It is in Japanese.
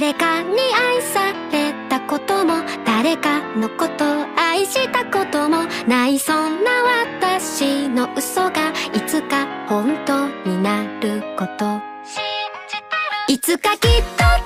誰かに愛されたことも誰かのことを愛したこともないそんな私の嘘がいつか本当になることいつかきっと